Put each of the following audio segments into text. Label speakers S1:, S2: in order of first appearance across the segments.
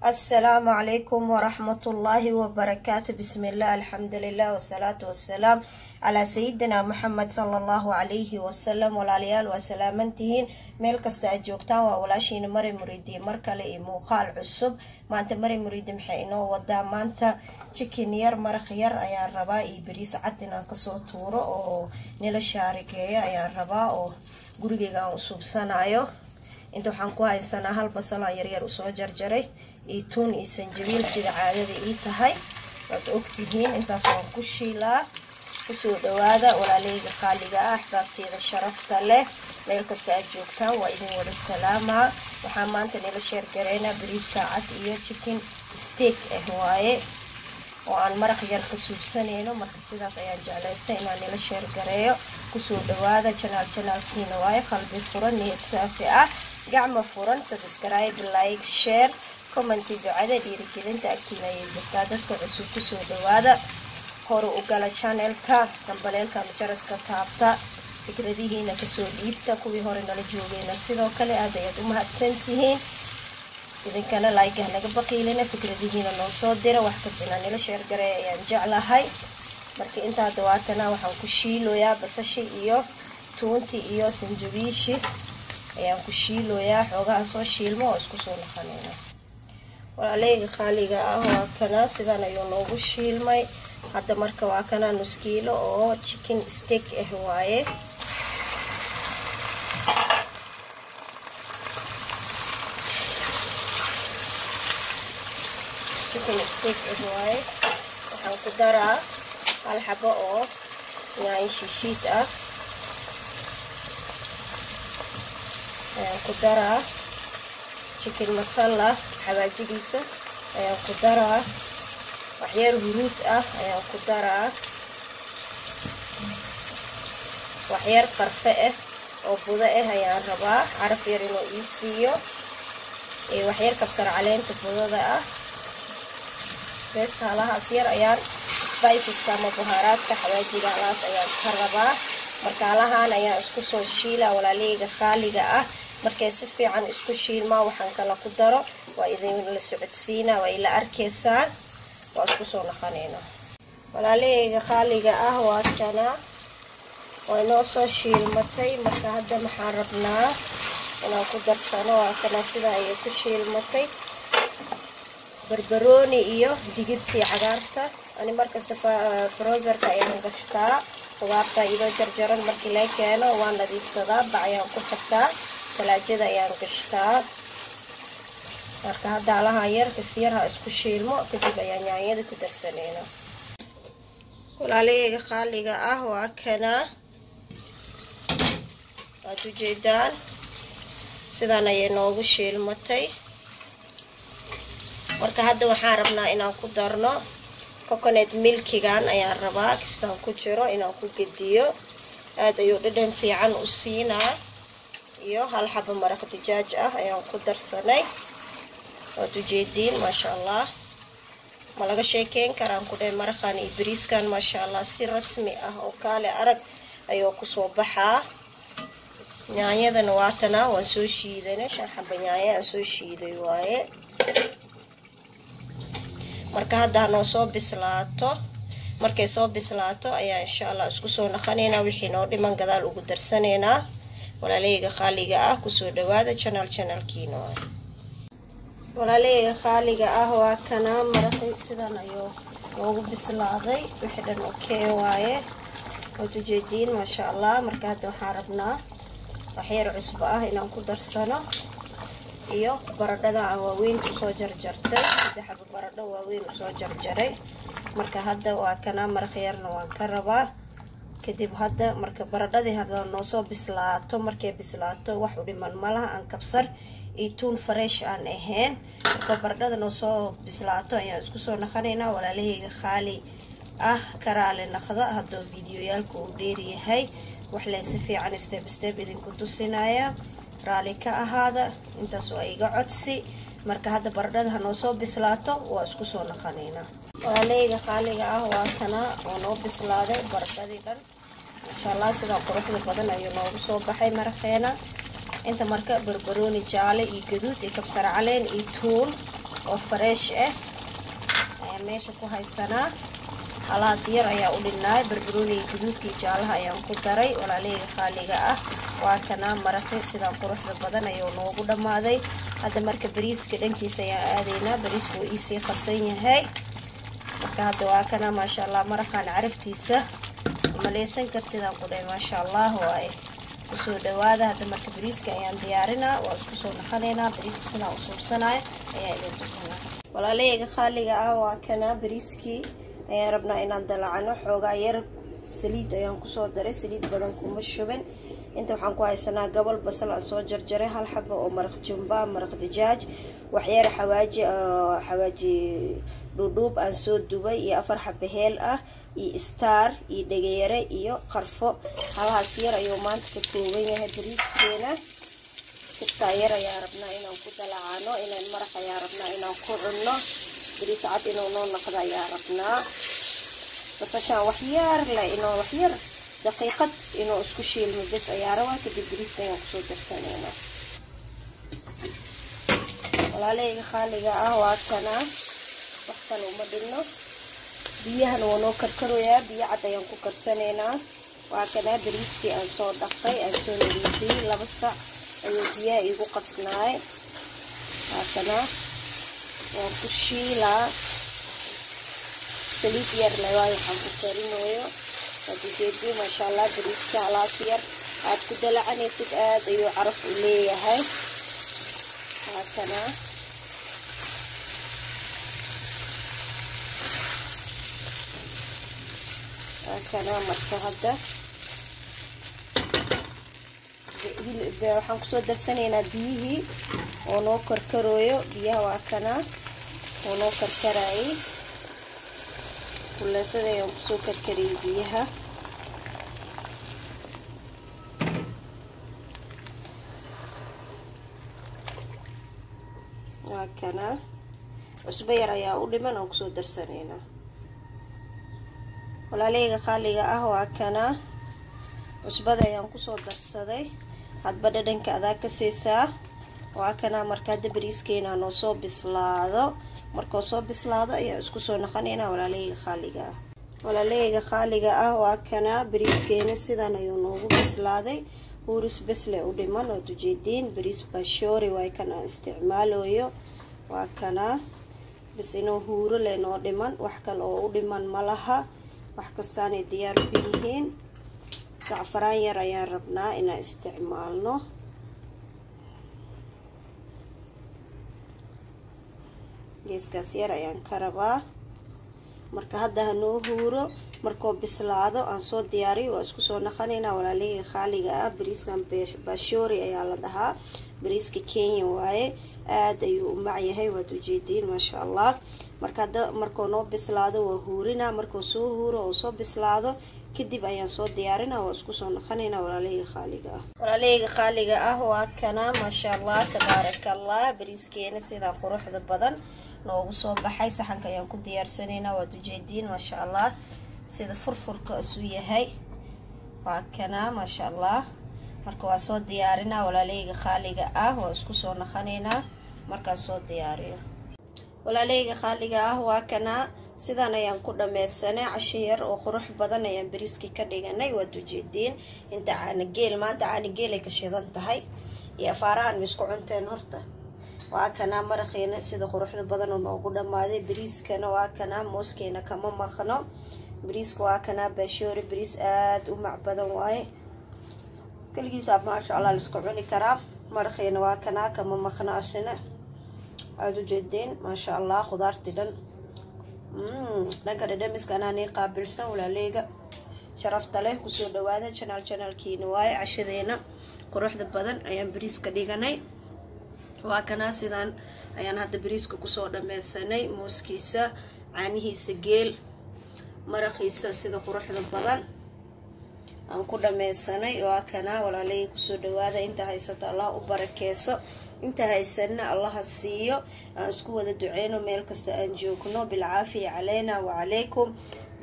S1: asalaamu calaykum waraxmatullaahi wabarakaatu bismillaah alxamdulilah wasalaatu wasalaam calaa sayidina maxamed sala allahu calayhi wasalam walaalayaal waa salaamantihiin meel kasta aad joogtaan waa walaashiina mari muriidi mar kale iyo muuqaal cusub. Maanta mari muriidi maxay inoo wadaa? Maanta jikin yar maraq yar ayaan rabaa. Iyo bariis cad inaan ka soo tuuro oo nila shaarigeeya ayaan rabaa oo gurigeyga aan usuubsanayo inta waxaan ku haysanaa hal basaloo yaryar u soo jarjaray iyo tuun iyo sanjabiil sida caadada ii tahay. Waad ogtihiin intaas waan ku shiilaa ku soo dhawaada walaaleyga qaaliga ah axbaabteeda sharafta leh. Meel kasta aad joogtaan waa idin wada salaamaa. Waxaa maanta nila sheergareynaa bariiska cad iyo chicken steak ah waaye oo aan maraq yar ka suubsanayno. Marka sidaas ayaan jeclaystay inaan nila sheergareeyo ku soo dhawaada janaal janaalkiina waaye qalbi furan niyad saafi ah gacmo furan subscribe like share commenti ducada dhiirigelinta agtiina ayay jirtaa dadka cusub ku soo dhawaada hore u gala channelka dambaleelka majaraska taabta fikradihiina ka soo dhiibta kuwii hore nala joogeyna sidoo kale aad ayaad u mahadsantihiin. Idinkana like hanaga baqiilina fikradihiina noo soo dira. Wax kasta inaan nila sheergaray ayaan jeclahay. Marka intaa dawaatana waxaan ku shiiloyaa basashi iyo tuunti iyo sanjabiishi ayaan ku shiiloyaa xoogaha soo shiilmo oo isku soo naqanayna walaaleyga qaaliga ah waa kana sidan ayuu noogu shiilmay. Hadda marka waa kana nuskiilo oo chicken steak ah waaye. Chicken steak ah waaye. Waxaan ku daraa hal xabo oo yaanyo shiishiid ah ayaan ku daraa chicken masala xawaajidiisa ayaan ku daraa waxyar huruud ah ayaan ku daraa waxyar qarfe ah oo budo ah ayaan rabaa. Caraf yar inuu ii siiyo. Iyo waxyar kabsar caleenta budada ah. Bes halahaas yar ayaan spiceska ama buhaaraadka xawaajiga halahaas ayaan ka rabaa. Marka halahaan ayaan isku soo shiilaa walaaleyga qaaliga ah markay si fiican isku shiilmaa waxaan kala ku daro. Waa idinla socodsiinaa waa ila arkaysaan waa isku soo naqanayna walaalaheyga qaaliga ah waa kana waa inoo soo shiilmatay. Marka hadda maxaan rabnaa inaan ku darsano waa kana sidaa ayay ku shiilmatay. Barbarooni iyo digirtii cagaarta. Ani markasta frozerka ayaan gashtaa. Qudaarta idoo jarjaran markii laga keeno waa nadiifsadaa bac ayaan ku xirtaa talaajada ayaan gashtaa marka hadda alaha yar kasyarha isku shiilmo kadib ayaan yaanyada ku darsanayna walaaleyga qaaliga ah waa kana waad ujeedaan sidan ayay noogu shiilmatay marka hadda waxaan rabnaa inaan ku darno. Coconet milkigan ayaan rabaa kistaan ku jiro inaan ku gediyo. Aada ayuu dhadhan fiican u siinaa iyo hal xabo maraq dijaaj ah ayaan ku darsanay. Waad ujeediin maasha allah ma laga sheekeyn karaan ku dhahay maraqan iyo bariiskan maasha allah si rasmi ah oo kaale arag ayuu ku soo baxaa. Nyaanyadana waatana waan soo shiidanay shan xaba nyaanya aan soo shiiday waaye. Marka hadda hanoo soo bislaato markay soo bislaato ayaa insha allah isku soo naqanaynaa wixii noo dhiman gadaal ugu darsanaynaa walaaleyga qaaliga ah ku soo dhawaada janaal janaalkiina waay walaaleyga qaaliga ah waa kana maraqay sidan ayuu noogu bislaaday. Wixii dhan okey waaye. Waad ujeediin maasha allah marka hadda waxaan rabnaa waxyar cusbo ah inaan ku darsano. Iyo baradhada aan waaweyn u soo jarjartay. Saddexaba baradho waaweyn u soo jarjaray. Marka hadda waa kana maraq yarna waan ka rabaa kadib hadda marka baradhadii hadda noosoo bislaato markay bislaato wax u dhiman malaha aan kabsar iyo tuun fresh aan ahayn marka baradhada noosoo bislaato ayaan isku soo naqanaynaa walaalaheyga qaali ah karaale naqda haddoo videoyaalka uu dheeryahay wax leen si fiican step step idinku tusinaya raali ka ahaada intaas waa iga codsi. Marka hadda baradhada ha noosoo bislaato waa isku soo naqanaynaa walaaleyga qaaliga ah waa kana oo noo bislaaday baradhadii dhan. Maasha sidaa quruxda badan ayuu noogu soo baxay maraqeena. Inta marka barbarooni jaale iyo gaduud iyo kabsar caleen iyo tuun oo fareesh ah ayaa meesha ku haysanaa. Halahaas yar ayaa u dhinnaay barbarooniga guduudkii jaalaha ayaan ku daray. Walaaleyga qaaliga ah waa kanaa maraqi sidaan quruxda badan ayuu noogu dhammaaday. Hadda marka bariiska dhankiisa ayaan aadaynaa bariisku wuu iisii qasan yahay marka hadda waa kanaa maasha allah maraqaan caraftiisa maleysan kartidaan ku dhahay maasha allah waaye ku soo dhawaada hadda marka bariiska ayaan diyaarinaa waa isku soo naqanaynaa u suubsanaya ayaa idin tusanaa walaaleyga qaaliga ah waa kanaa bariiskii ayaan rabnaa inaan dalacano xoogaa yar saliid ayaan ku soo daray saliid badan kuma shuban inta waxaan ku haysanaa gobol basal aan soo jarjaray hal xaba oo maraq jumba maraq dijaaj waxyar xawaaji xawaaji dhuudhuub aan soo dubay iyo afar xaba heel ah iyo star iyo dhegeyare iyo qarfo. Halahaas yar ayuu maanta ka kooban yahay bariiskeena. Kibtaa yar ayaa rabnaa inaan ku dalacano inaan maraq ayaa rabnaa inaan ku cunno. Bariis cad inuu noo noqdo ayaa rabnaa. Basashaan waxyar leh inuu waxyar daqiiqad inuu isku shiilmo bes ayaa rabaa kadib bariiska ayaan ku soo darsaneynaa walaaleyga qaaliga ah waa kale uma dhinno biyahana waa noo karkaroyaa biyo cad ayaan ku karsanaynaa waa kanaa bariiskii aan soo dhaqay. Aan soo nadiifiyey. Laba sac ayuu biyaha igu qasnaay waa kanaa waan ku shiilaa. Saliid yar le waayo waxaan ku karinooyo waad maasha allah bariiska halaas yar. Aad ku dalacanaysid aad ayuu caraf u leeyahay. Haakana biyihii oo noo karkarooyo biyaha waa kana oo noo karkarayay kuleesada ayaan kusoo karkariyay biyaha waa kana cusbo yar ayaa u dhiman aan kusoo darsanaynaa walaaleyga qaaliga ah waa kana. Cusbada ayaan ku soo darsaday. Hadba dhadhanka adaa ka siisaa. Waa kanaa marka hadda bariiskeena noo soo bislaado. Markoo soo bislaado ayaa isku soo naqanaynaa walaaleyga qaaliga ah. Walaaleyga qaaliga ah waa kanaa bariiskeena sidan ayuu noogu bislaaday. Huuris besle u dhiman ood ujeediin bariis bashoori waay kan aan isticmaaloyo waa kanaa bis inuu huuro le noo dhiman. Wax kale oo u dhiman ma laha wax kastaanay diyaar ku yihiin. Sacfaraan yar ayaan rabnaa inaan isticmaalno. Geeskaas yar ayaan ka rabaa. Marka hadda hanoo huuro markoo bislaado aan soo diyaariyo waa isku soo naqanaynaa walaaleyga qaaliga ah bariiskan bashoori ayaa la dhahaa. Bariiska kenya waaye aad ayuu u macyahay waad ujeediin maasha allah marka markoo noo bislaado waa huurinaa. Markuu soo huuro oo soo bislaado kadib ayaan soo diyaarina waa isku soo naqanaynaa walaaleyga qaaliga ah. Walaaleyga qaaliga ah waa kana maasha allah tabaaraka bariiskeena sidaa quruxda badan noogu soo baxay. Saxanka ayaan ku diyaarsanaynaa waad ujeediin maasha allah sida furfurka isu yahay waa kana maasha allah marka waa soo diyaarinaa walaaleyga qaaliga ah waa isku soo naqanaynaa markaan soo diyaariyo walaaleyga qaaliga ah waa kanaa sidan ayaan ku dhameysanay casho yar oo qurux badan ayaan bariiskii ka dhiganay. Waad ujeediin inta caanageel maanta caanageel ay ka shidan tahay. Iyo afaarahan isku cunteen horta. Waa kanaa maraqiina sida quruxda badan oo noogu dhammaaday. Bariiskana waa kanaa mooskeena kama maqno. Bariiska waa kanaa baashoori bariis aada u mac badan waaye. Keligiisa maasha allah la isku cuni karaa. Maraqiina waa kanaa kama maqno asina aada ujeedeen maasha allah khudaartii dhan. Dhanka dhadhamiska anaanii qaabilsan walaaleyga sharafta leh ku soo dhawaada janaal janaalkiina waaye cashadeena quruxda badan ayaan bariiska dhiganay. Waa kanaa sidaan ayaan hadda bariiska ku soo dhameysanay mooskiisa caanihiisa geel maraqiisa sida quruxda badan aan ku dhameysanay waa kanaa walaaleyga ku soo dhawaada. Inta haysata allah u barakeeso inta haysanna allaha siiyo aan isku wada duceyno meel kasta aan joogno. Bilcaafiya caleyna wacalaykum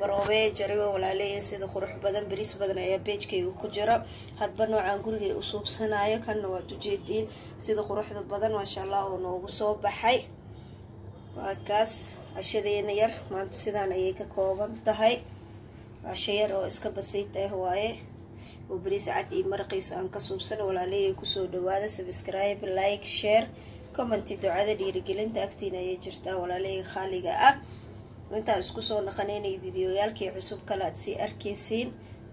S1: baroobee jaribo walaaleeya sida qurux badan bariis badan ayaa beejkayga ku jira. Hadba noocaan gurigay u suubsanayo kanna waad ujeediin sida quruxda badan maasha allah oo noogu soo baxay. Waa kaas. Cashadeena yar maanta sidaan ayay ka kooban tahay. Casho yar oo iska basiid ah waaye oo bariis cad iyo maraqiisa aan ka suubsan walaaleyay ku soo dhawaada subscribe like share commenti ducada dhiirigelinta agtiina ayay jirtaa walaaleyga khaaliga ah. Intaan isku soo naqanaynay videoyaalkii cusub kale aad sii arkaysiin.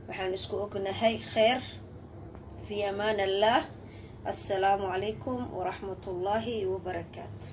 S1: Waxaan isku ognahay kheer fi amaan allah. Assalaamu calaykum waraxmatullaahi wabarakaatu